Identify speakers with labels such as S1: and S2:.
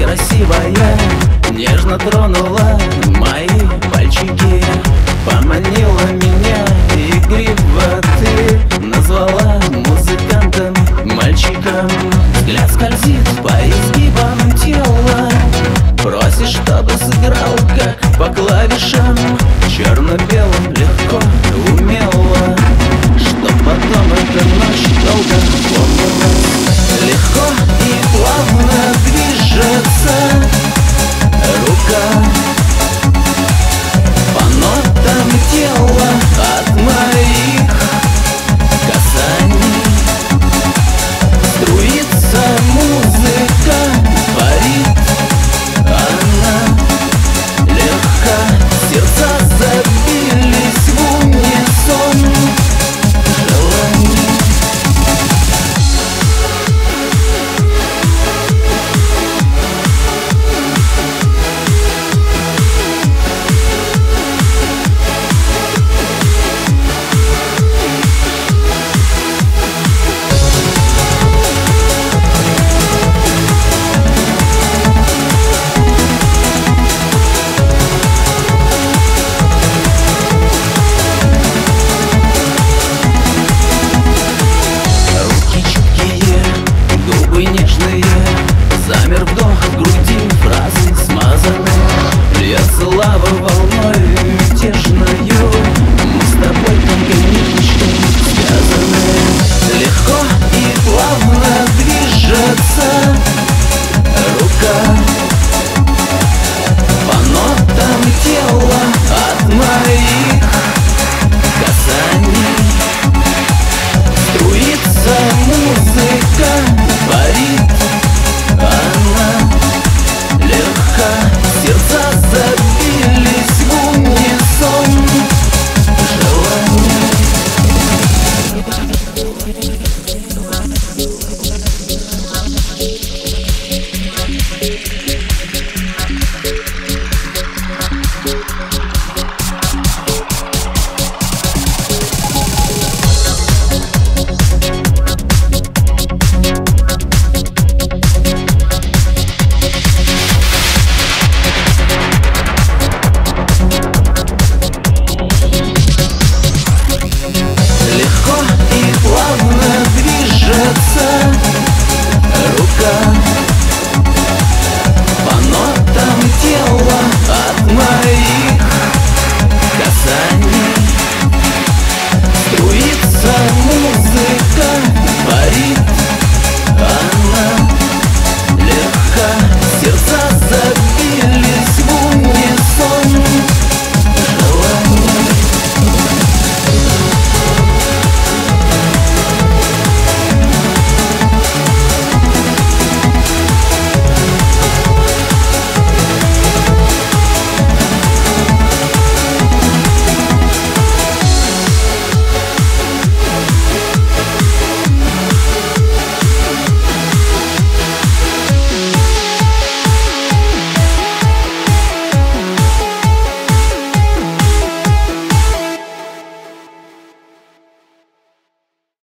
S1: красивая Нежно тронула Легко и плавно движется love won't